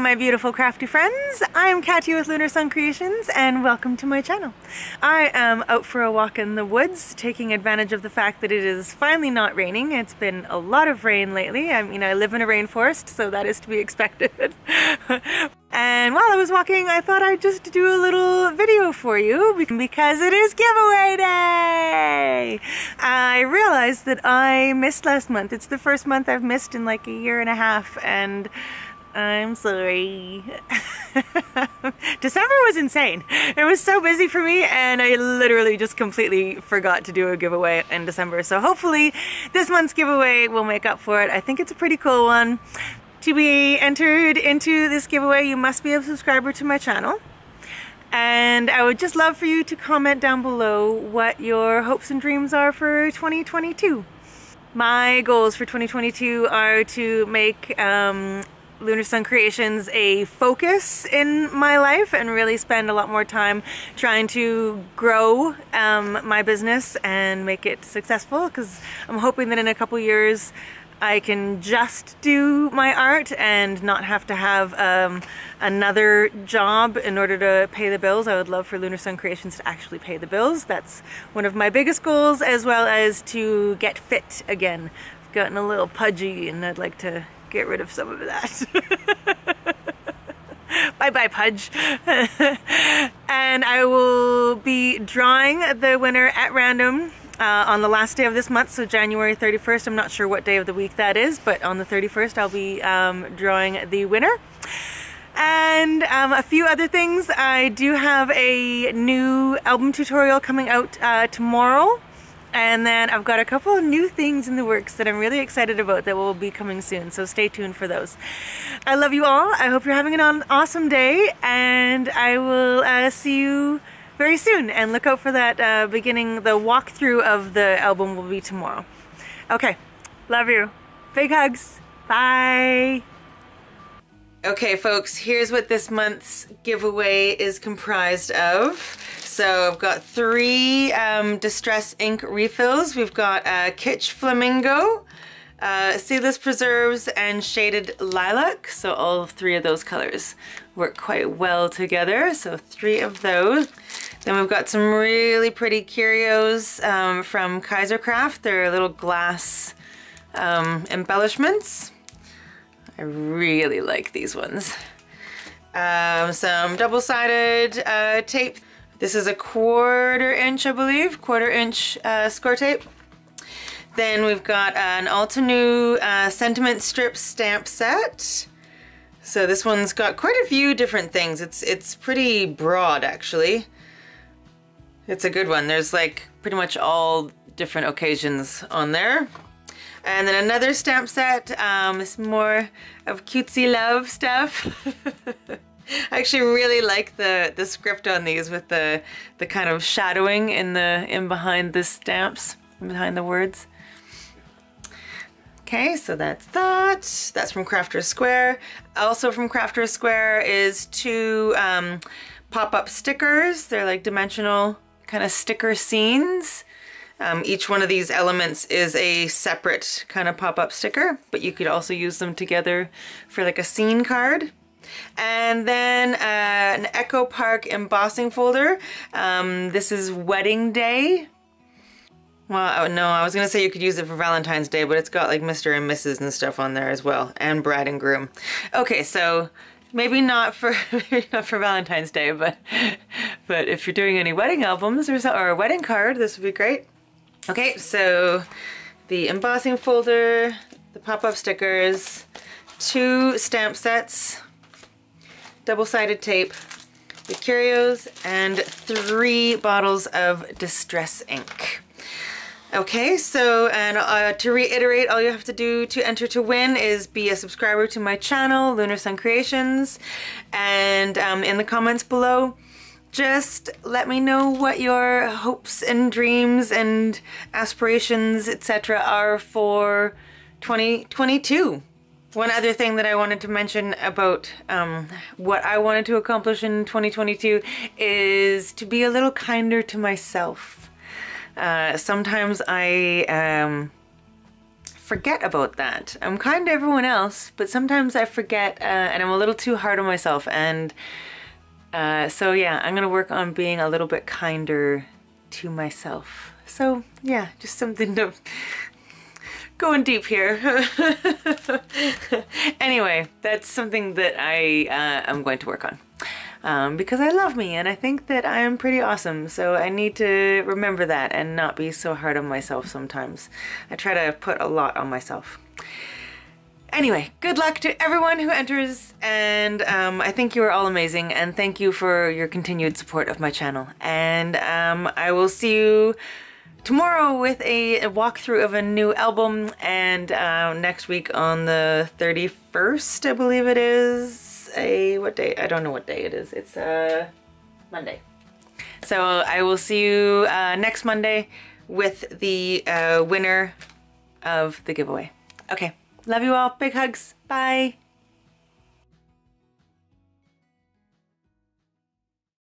my beautiful crafty friends. I'm Katya with Lunar Sun Creations and welcome to my channel. I am out for a walk in the woods taking advantage of the fact that it is finally not raining. It's been a lot of rain lately. I mean I live in a rainforest so that is to be expected. and while I was walking I thought I'd just do a little video for you because it is giveaway day! I realized that I missed last month. It's the first month I've missed in like a year and a half and I'm sorry. December was insane. It was so busy for me and I literally just completely forgot to do a giveaway in December. So hopefully this month's giveaway will make up for it. I think it's a pretty cool one. To be entered into this giveaway, you must be a subscriber to my channel. And I would just love for you to comment down below what your hopes and dreams are for 2022. My goals for 2022 are to make um, Lunar Sun Creations a focus in my life and really spend a lot more time trying to grow um, my business and make it successful because I'm hoping that in a couple years I can just do my art and not have to have um, another job in order to pay the bills. I would love for Lunar Sun Creations to actually pay the bills. That's one of my biggest goals as well as to get fit again. I've gotten a little pudgy and I'd like to get rid of some of that. bye bye Pudge. and I will be drawing the winner at random uh, on the last day of this month, so January 31st. I'm not sure what day of the week that is, but on the 31st I'll be um, drawing the winner. And um, a few other things. I do have a new album tutorial coming out uh, tomorrow. And then I've got a couple of new things in the works that I'm really excited about that will be coming soon, so stay tuned for those. I love you all. I hope you're having an awesome day, and I will uh, see you very soon. And look out for that uh, beginning, the walkthrough of the album will be tomorrow. Okay, love you. Big hugs. Bye. Okay, folks, here's what this month's giveaway is comprised of. So I've got three um, Distress ink refills. We've got uh, Kitsch Flamingo, uh, Seedless Preserves, and Shaded Lilac. So all three of those colors work quite well together. So three of those. Then we've got some really pretty curios um, from Kaisercraft. They're little glass um, embellishments. I really like these ones. Um, some double-sided uh, tape this is a quarter inch, I believe, quarter inch uh, Scor-Tape. Then we've got an Altenew uh, sentiment strip stamp set. So this one's got quite a few different things. It's it's pretty broad actually. It's a good one. There's like pretty much all different occasions on there. And then another stamp set. Um, it's more of cutesy love stuff. I actually really like the the script on these with the the kind of shadowing in the in behind the stamps, behind the words. Okay, so that's that. That's from Crafters Square. Also from Crafters Square is two um, pop-up stickers. They're like dimensional kind of sticker scenes. Um, each one of these elements is a separate kind of pop-up sticker, but you could also use them together for like a scene card. And then uh, an Echo Park embossing folder. Um, this is Wedding Day. Well, no, I was gonna say you could use it for Valentine's Day, but it's got like Mr. and Mrs. and stuff on there as well, and bride and groom. Okay, so maybe not for maybe not for Valentine's Day, but but if you're doing any wedding albums or, so, or a wedding card, this would be great. Okay, so the embossing folder, the pop-up stickers, two stamp sets, double-sided tape, the curios, and three bottles of Distress ink. Okay, so, and uh, to reiterate, all you have to do to enter to win is be a subscriber to my channel, Lunar Sun Creations, and um, in the comments below, just let me know what your hopes and dreams and aspirations, etc. are for 2022. One other thing that I wanted to mention about um, what I wanted to accomplish in 2022 is to be a little kinder to myself. Uh, sometimes I um, forget about that. I'm kind to everyone else, but sometimes I forget uh, and I'm a little too hard on myself. And uh, so yeah, I'm gonna work on being a little bit kinder to myself. So yeah, just something to going deep here. anyway, that's something that I uh, am going to work on. Um, because I love me and I think that I am pretty awesome. So I need to remember that and not be so hard on myself sometimes. I try to put a lot on myself. Anyway, good luck to everyone who enters, and um, I think you are all amazing, and thank you for your continued support of my channel. And um, I will see you tomorrow with a, a, walkthrough of a new album, and uh, next week on the 31st, I believe it is. A what day? I don't know what day it is. It's uh, Monday. So I will see you uh, next Monday with the uh, winner of the giveaway. Okay. Love you all. Big hugs. Bye.